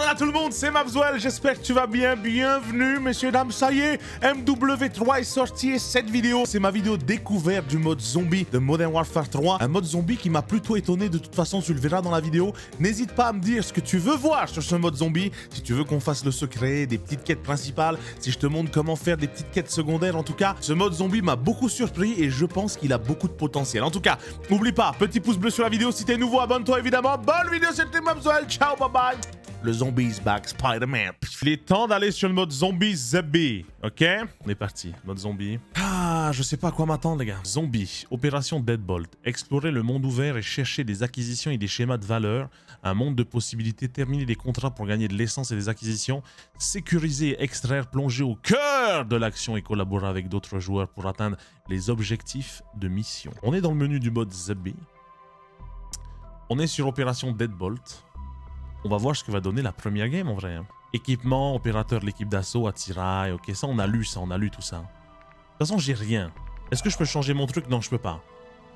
Bonjour à tout le monde, c'est Mavzuel, j'espère que tu vas bien, bienvenue messieurs, dames, ça y est, MW3 est sorti et cette vidéo, c'est ma vidéo découverte du mode zombie de Modern Warfare 3, un mode zombie qui m'a plutôt étonné, de toute façon tu le verras dans la vidéo, n'hésite pas à me dire ce que tu veux voir sur ce mode zombie, si tu veux qu'on fasse le secret, des petites quêtes principales, si je te montre comment faire des petites quêtes secondaires, en tout cas, ce mode zombie m'a beaucoup surpris et je pense qu'il a beaucoup de potentiel, en tout cas, n'oublie pas, petit pouce bleu sur la vidéo si t'es nouveau, abonne-toi évidemment, bonne vidéo, c'était Mavzuel, ciao, bye bye le zombie is back, Spider-Man. Il est temps d'aller sur le mode zombie zombie, ok? On est parti, mode zombie. Ah, je sais pas à quoi m'attendre les gars. Zombie, opération Deadbolt. Explorer le monde ouvert et chercher des acquisitions et des schémas de valeur. Un monde de possibilités, terminer des contrats pour gagner de l'essence et des acquisitions. Sécuriser, extraire, plonger au cœur de l'action et collaborer avec d'autres joueurs pour atteindre les objectifs de mission. On est dans le menu du mode zombie. On est sur opération Deadbolt. On va voir ce que va donner la première game en vrai. hein. Équipement, opérateur l'équipe d'assaut, attirail, ok, ça on a lu ça, on a lu tout ça. De toute façon j'ai rien. Est-ce que je peux changer mon truc? Non, je peux pas.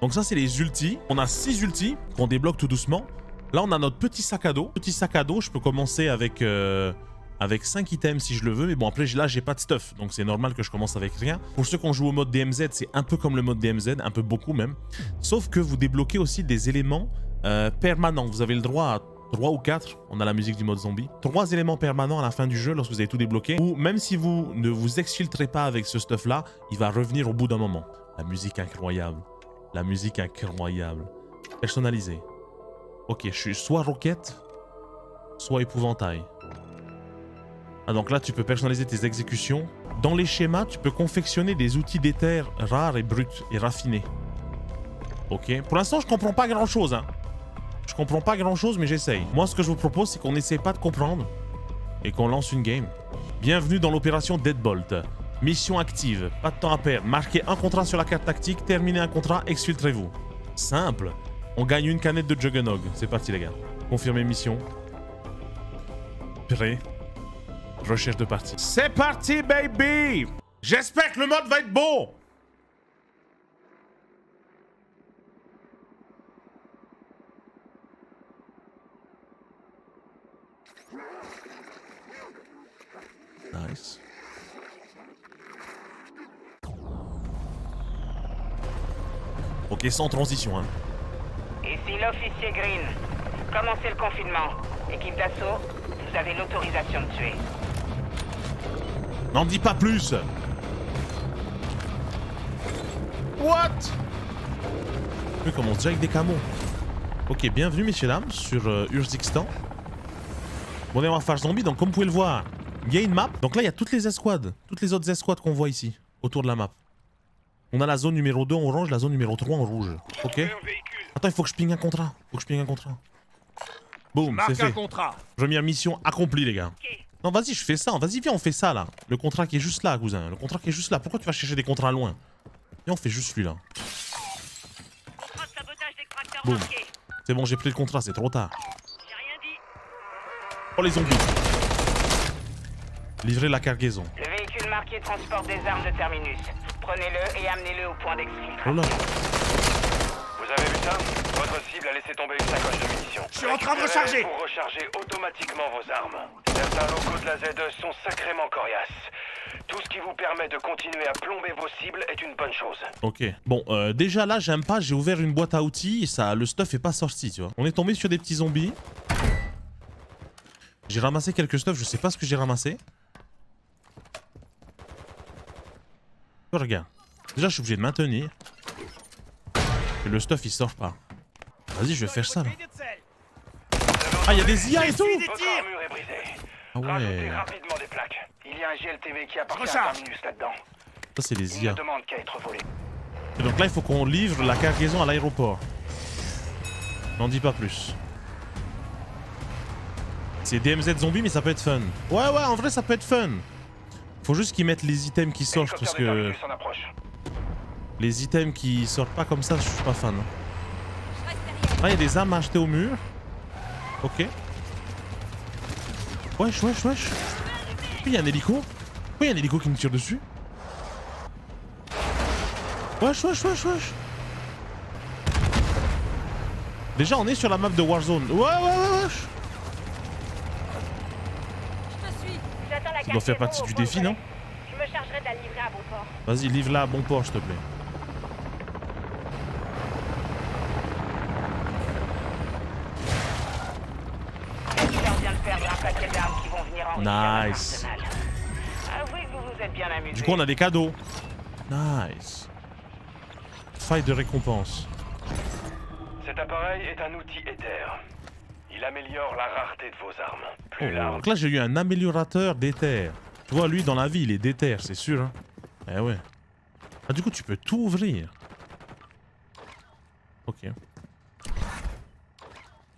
Donc ça c'est les ultis. On a 6 ultis qu'on débloque tout doucement. Là on a notre petit sac à dos. Petit sac à dos, je peux commencer avec, euh, avec 5 items si je le veux. Mais bon après là j'ai pas de stuff, donc c'est normal que je commence avec rien. Pour ceux qui ont joué au mode DMZ, c'est un peu comme le mode DMZ, un peu beaucoup même. Sauf que vous débloquez aussi des éléments euh, permanents. Vous avez le droit à 3 ou 4, on a la musique du mode zombie. 3 éléments permanents à la fin du jeu lorsque vous avez tout débloqué. Ou même si vous ne vous exfiltrez pas avec ce stuff là, il va revenir au bout d'un moment. La musique incroyable. La musique incroyable. Personnalisé. Ok, je suis soit roquette, soit épouvantail. Ah donc là tu peux personnaliser tes exécutions. Dans les schémas, tu peux confectionner des outils d'éther rares et bruts et raffinés. Ok. Pour l'instant, je comprends pas grand chose, hein. Comprends pas grand chose, mais j'essaye. Moi, ce que je vous propose, c'est qu'on n'essaie pas de comprendre et qu'on lance une game. Bienvenue dans l'opération Deadbolt. Mission active, pas de temps à perdre. Marquez un contrat sur la carte tactique, terminez un contrat, exfiltrez-vous. Simple. On gagne une canette de Juggernog. C'est parti, les gars. Confirmez mission. Prêt. Recherche de partie. C'est parti, baby J'espère que le mode va être beau Nice. Sans transition, hein. Ici l'officier Green. Commencez le confinement. Équipe d'assaut, vous avez l'autorisation de tuer. N'en dis pas plus What? On commence déjà avec des camos. Ok, bienvenue messieurs dames sur euh, Urzikstan. Bon, on va faire zombie, donc comme vous pouvez le voir, il y a une map. Donc là, il y a toutes les escouades, toutes les autres escouades qu'on voit ici, autour de la map. On a la zone numéro 2 en orange, la zone numéro 3 en rouge. Ok Attends, il faut que je ping un contrat. Faut que je ping un contrat. Boum, c'est fait. contrat. Première mission accomplie, les gars. Non, vas-y, je fais ça. Vas-y, viens, on fait ça, là. Le contrat qui est juste là, cousin. Le contrat qui est juste là. Pourquoi tu vas chercher des contrats loin? Viens, on fait juste celui-là. sabotage d'extracteur Boum. C'est bon, j'ai pris le contrat, c'est trop tard. J'ai rien dit. Oh, les zombies. Livrer la cargaison. Le véhicule marqué transporte des armes de Terminus. Prenez-le et amenez-le au point d'exfiltration. Oh là. Vous avez vu ça Votre cible a laissé tomber une sacoche de munitions. Je suis en train de recharger. Pour recharger automatiquement vos armes. Certains locaux de la Z2 sont sacrément coriaces. Tout ce qui vous permet de continuer à plomber vos cibles est une bonne chose. Ok. Bon, euh, déjà là, j'aime pas. J'ai ouvert une boîte à outils et ça, le stuff est pas sorti, tu vois. On est tombé sur des petits zombies. J'ai ramassé quelques stuff, je sais pas ce que j'ai ramassé. Oh, regarde. Déjà, je suis obligé de maintenir. Et le stuff, il sort pas. Vas-y, je vais faire ça, là. Ah, il y a des IA et tout. Ah ouais. rapidement des plaques. Il y a un GLTV qui appartient à recharge. Terminus là-dedans. Ça, c'est les Il IA. Et donc là, il faut qu'on livre la cargaison à l'aéroport. N'en dis pas plus. C'est DMZ zombie, mais ça peut être fun. Ouais, ouais, en vrai, ça peut être fun. Faut juste qu'ils mettent les items qui sortent, parce que les items qui sortent pas comme ça, je suis pas fan. hein. Ah, il y a des armes à acheter au mur. Ok. Wesh, wesh, wesh. Il y a un hélico. Pourquoi il y a un hélico qui me tire dessus Wesh, wesh, wesh, wesh. Déjà, on est sur la map de Warzone. Ouais, ouais, ouais, wesh. la Ça doit faire partie du défi, non. Je me chargerai de la livrer à bon port. Vas-y, livre-la à bon port, s'il te plaît. Nice. notre arsenal. Avouez que vous vous êtes bien amusé. Du coup, on a des cadeaux. Nice. Faille de récompense. Cet appareil est un outil éther. Il améliore la rareté de vos armes. Oh, Plus l'arme donc là, j'ai eu un améliorateur d'éther. Tu vois, lui, dans la vie, il est d'éther, c'est sûr. Hein eh ouais. Ah, du coup, tu peux tout ouvrir. Ok.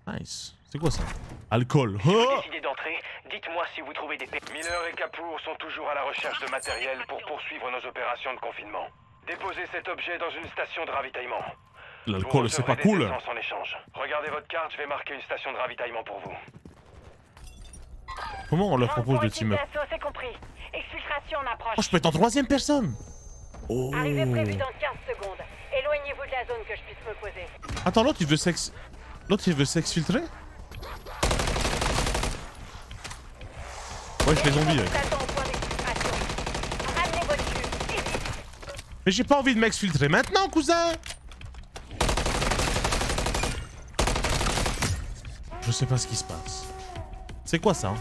Nice. C'est quoi ça? Alcool. Oh décidez d'entrer, dites-moi si vous trouvez des p... Miller et Capour sont toujours à la recherche de matériel pour poursuivre nos opérations de confinement. Déposez cet objet dans une station de ravitaillement. L'alcool, c'est pas cool. en échange. Regardez votre carte, je vais marquer une station de ravitaillement pour vous. Comment on leur propose de team up. Oh, je peux être en troisième personne Oh Arrivée prévue dans 15 secondes. Éloignez-vous de la zone que je puisse me poser. Attends, l'autre, il veut s'ex... L'autre, il veut s'exfiltrer Ouais, je fais zombie, Éliminez avec. tout attend au point d'exfiltration. Ramenez votre jus. Vite. Mais j'ai pas envie de m'exfiltrer maintenant, cousin Je sais pas ce qui se passe. C'est quoi ça hein?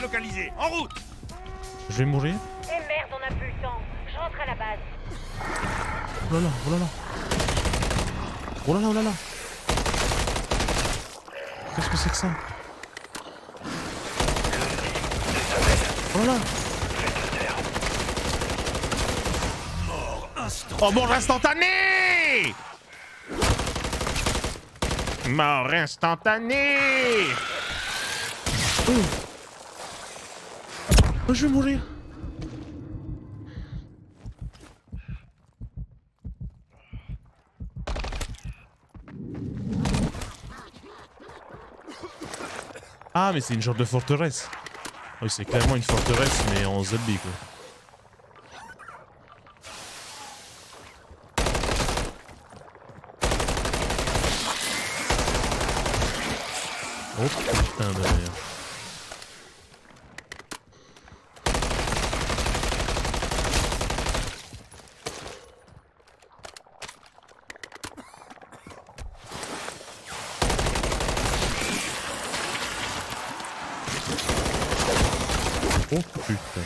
Localisé, en route. Je vais mourir. Et merde, on a plus le temps. Je rentre à la base. Oh là là, oh là là. Oh là là, oh là là. Qu'est-ce que c'est que ça? Oh là là. Oh, mort instantané. Mort instantané. Oh. Oh, je vais mourir Ah, mais c'est une genre de forteresse. Oui, c'est clairement une forteresse, mais en zombie, quoi. Oh putain de merde. Oh putain.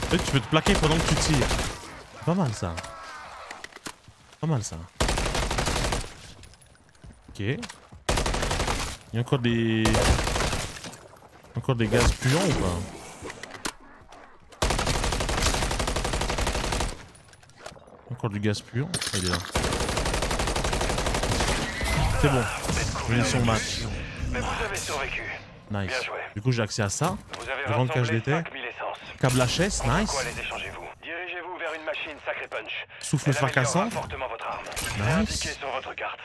En fait, tu peux te plaquer pendant que tu tires. Pas mal ça. Pas mal ça. Ok. Il y a encore des... Encore des gaz puants ou pas? Encore du gaz puant Il est là. C'est bon. Munitions match. Mais vous avez survécu. Nice. Bien joué. Du coup, j'ai accès à ça. Vous Grande cage rassemblé d'éther. 5000 essences. Câble HS, nice. quoi les échangez-vous Dirigez-vous vers une machine Sacré Punch. Souffle fracassant. Nice. Sur votre carte.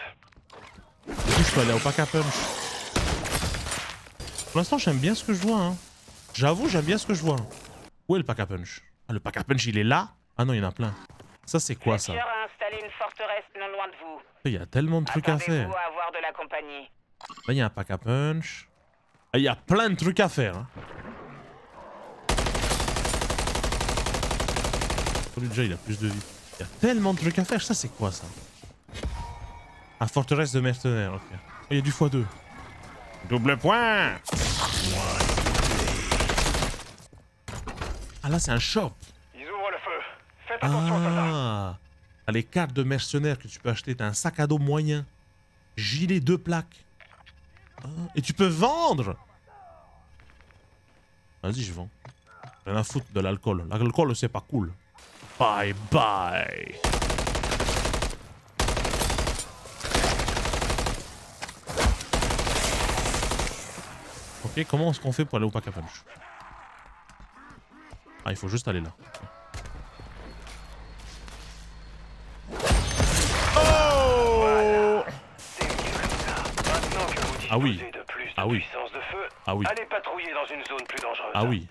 Du coup, je peux aller au pack à punch. Pour l'instant, j'aime bien ce que je vois. Hein. J'avoue, j'aime bien ce que je vois. Où est le pack à punch? Ah, le pack à punch, il est là Ah non, il y en a plein. Ça, c'est quoi ça Fletcher a installé une forteresse non loin de vous. Il y a tellement de trucs à faire. Attendez-vous à avoir de la compagnie. Là, il y a un pack à punch. Ah, il y a plein de trucs à faire. Hein. Lui, déjà, il a plus de vie. Il y a tellement de trucs à faire. Ça, c'est quoi ça Un forteresse de mercenaires, ok. Oh, Il y a du x2. Double point Ah là, c'est un shop. Ils ouvrent le feu. Faites Ah T'as les cartes de mercenaires que tu peux acheter. T'as un sac à dos moyen. Gilet deux plaques. Ah, et tu peux vendre Vas-y, je vends. Rien à foutre de l'alcool. L'alcool, c'est pas cool. Bye bye Ok, comment est-ce qu'on fait pour aller au pack à punch Ah, il faut juste aller là. Ah oui. disposez de plus de Ah oui. puissance de feu, Ah oui. Allez patrouiller dans une zone plus dangereuse. Ah oui.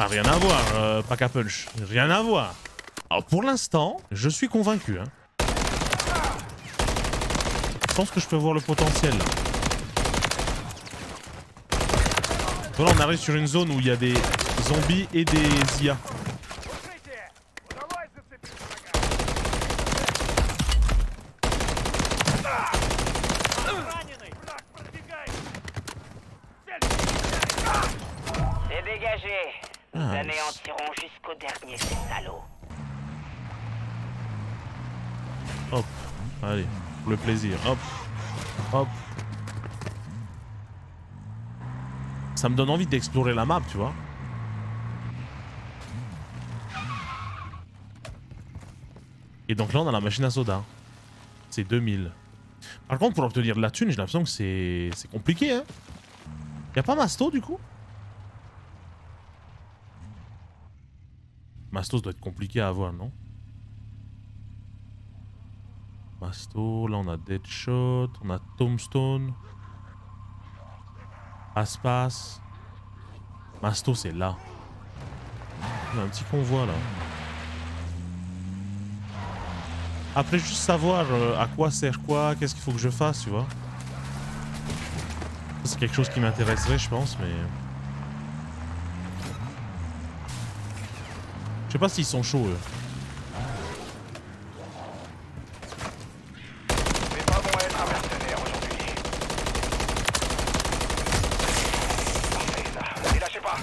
Ah, rien à voir, euh, Pack à Punch. Rien à voir. Alors, pour l'instant, je suis convaincu. Hein. Je pense que je peux voir le potentiel. là. Voilà, on arrive sur une zone où il y a des zombies et des IA. Hop, allez, pour le plaisir. Hop, hop. Ça me donne envie d'explorer la map, tu vois. Et donc là, on a la machine à soda. C'est 2000. Par contre, pour obtenir de la thune, j'ai l'impression que c'est compliqué, hein. Y a pas Masto, du coup? Masto, ça doit être compliqué à avoir, non? Là on a Deadshot, on a Tombstone. Aspas. Masto c'est là. On a un petit convoi là. Après juste savoir euh, à quoi sert quoi, qu'est-ce qu'il faut que je fasse, tu vois. C'est quelque chose qui m'intéresserait je pense, mais... Je sais pas s'ils sont chauds eux. C'est pas bon à être un mercenaire aujourd'hui. Parfait, ça. Les lâchez pas.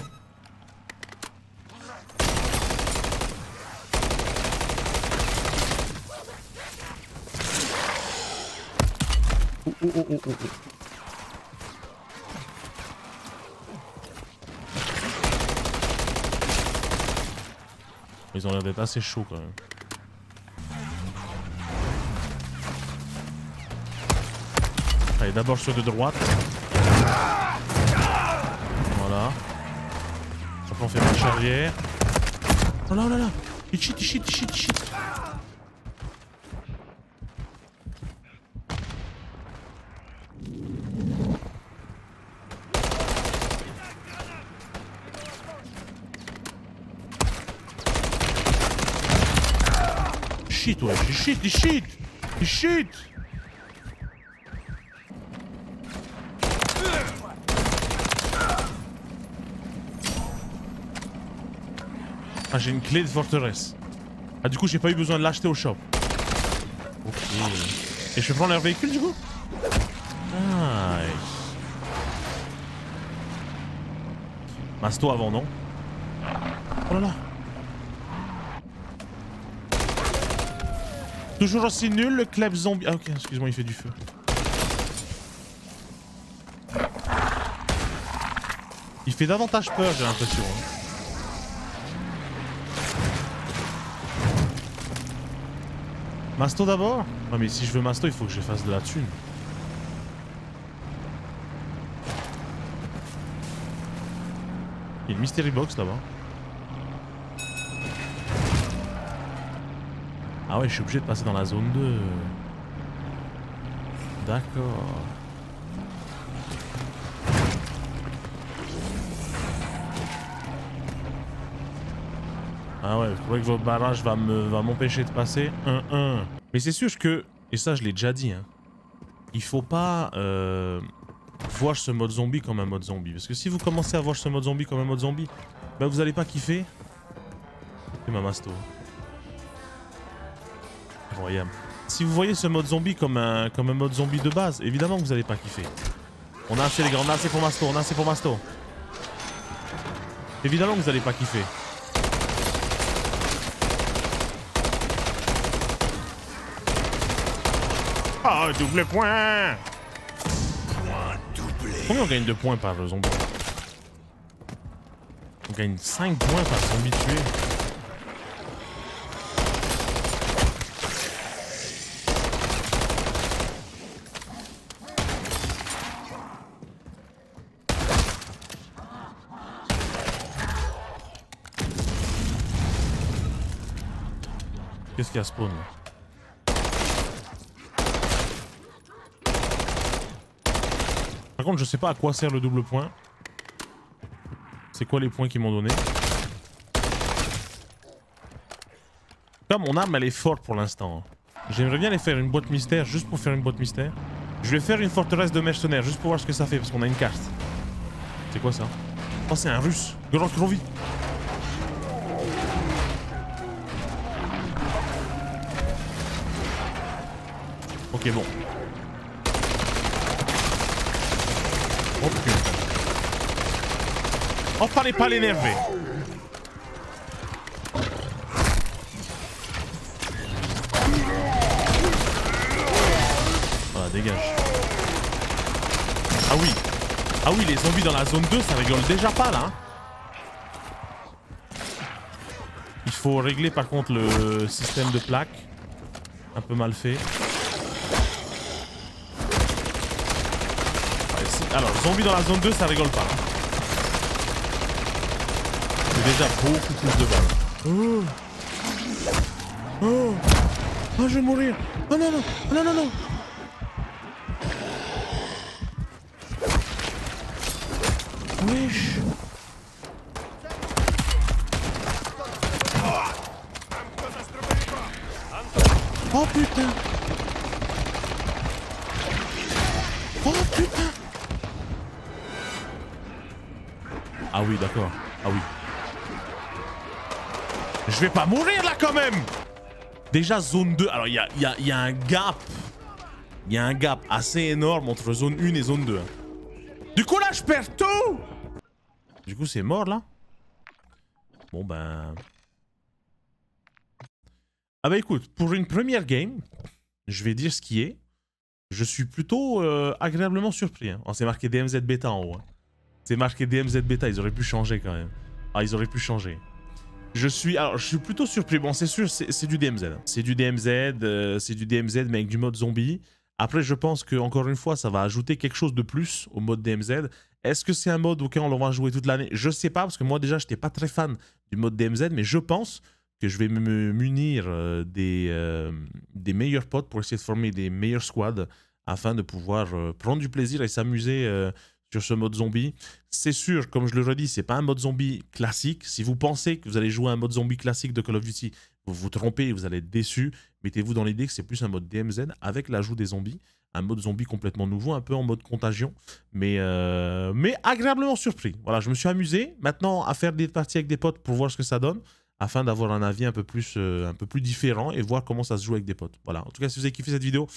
Oh, oh, oh, oh, oh. Ils ont l'air d'être assez chauds quand même. Allez, d'abord ceux de droite. Voilà. Après on fait marche arrière. Oh là là là Il cheat, il cheat, il cheat, il cheat. Shit, ouais, il shit, il shit shit Ah, j'ai une clé de forteresse. Ah, du coup, j'ai pas eu besoin de l'acheter au shop. Ok. Et je peux prendre leur véhicule, du coup? Nice. Masto avant, non? Oh là là Toujours aussi nul le club zombie. Ah ok, excuse-moi, il fait du feu. Il fait davantage peur, j'ai l'impression. hein. Masto d'abord? Ouais mais si je veux Masto, il faut que je fasse de la thune. Il y a une mystery box là-bas. Ah ouais, je suis obligé de passer dans la zone 2. D'accord. Ah ouais, je crois que votre barrage va me va m'empêcher de passer. 1-1. Mais c'est sûr que, et ça je l'ai déjà dit, hein, il faut pas euh, voir ce mode zombie comme un mode zombie. Parce que si vous commencez à voir ce mode zombie comme un mode zombie, bah vous allez pas kiffer. C'est ma masto. Incroyable. Si vous voyez ce mode zombie comme un, comme un mode zombie de base, évidemment que vous allez pas kiffer. On a assez les gars, on a assez pour Masto, on a assez pour Masto. Évidemment que vous allez pas kiffer. Ah, double point Combien on gagne de points par zombie? On gagne 5 points par zombie tué. Qu'est-ce qu'il y a spawn Par contre, je sais pas à quoi sert le double point. C'est quoi les points qu'ils m'ont donné Comme mon arme, elle est forte pour l'instant. J'aimerais bien les faire une boîte mystère, juste pour faire une boîte mystère. Je vais faire une forteresse de mercenaires, juste pour voir ce que ça fait, parce qu'on a une carte. C'est quoi ça Oh, c'est un russe. Gorod Krovi. Ok, bon. Oh putain. Oh, fallait pas l'énerver. Voilà, dégage. Ah oui. Ah oui, les zombies dans la zone 2, ça rigole déjà pas là. hein. Il faut régler par contre le système de plaques. Un peu mal fait. Ouais, si- Alors, zombies dans la zone 2, ça rigole pas. C'est déjà beaucoup plus de balles. Oh. Oh. Oh, je vais mourir. Oh non, non, non, non, non. Wesh. Oh putain. Ah oui, d'accord. Ah oui. Je vais pas mourir là quand même Déjà zone 2, alors il y a, y a- y a un gap. Il y a un gap assez énorme entre zone 1 et zone 2. hein. Du coup là je perds tout Du coup c'est mort là Bon ben... Ah bah écoute, pour une première game, je vais dire ce qui est. Je suis plutôt euh, agréablement surpris. Hein. Oh, c'est marqué DMZ bêta en haut. hein. C'est marqué DMZ bêta, ils auraient pu changer quand même. Ah ils auraient pu changer. Je suis, alors, je suis plutôt surpris. Bon, c'est sûr, c'est du DMZ. C'est du DMZ, euh, c'est du DMZ, mais avec du mode zombie. Après, je pense que encore une fois, ça va ajouter quelque chose de plus au mode DMZ. Est-ce que c'est un mode auquel on va jouer toute l'année? Je sais pas, parce que moi déjà, j'étais pas très fan du mode DMZ, mais je pense que je vais me- munir euh, des, euh, des meilleurs potes pour essayer de former des meilleurs squads afin de pouvoir euh, prendre du plaisir et s'amuser euh, sur ce mode zombie. C'est sûr, comme je le redis, c'est pas un mode zombie classique. Si vous pensez que vous allez jouer un mode zombie classique de Call of Duty, vous vous trompez vous allez être déçu. Mettez-vous dans l'idée que c'est plus un mode DMZ avec l'ajout des zombies. Un mode zombie complètement nouveau, un peu en mode contagion, mais, euh, mais agréablement surpris. Voilà, je me suis amusé maintenant à faire des parties avec des potes pour voir ce que ça donne, afin d'avoir un avis un peu, plus, euh, un peu plus différent et voir comment ça se joue avec des potes. Voilà, en tout cas, si vous avez kiffé cette vidéo,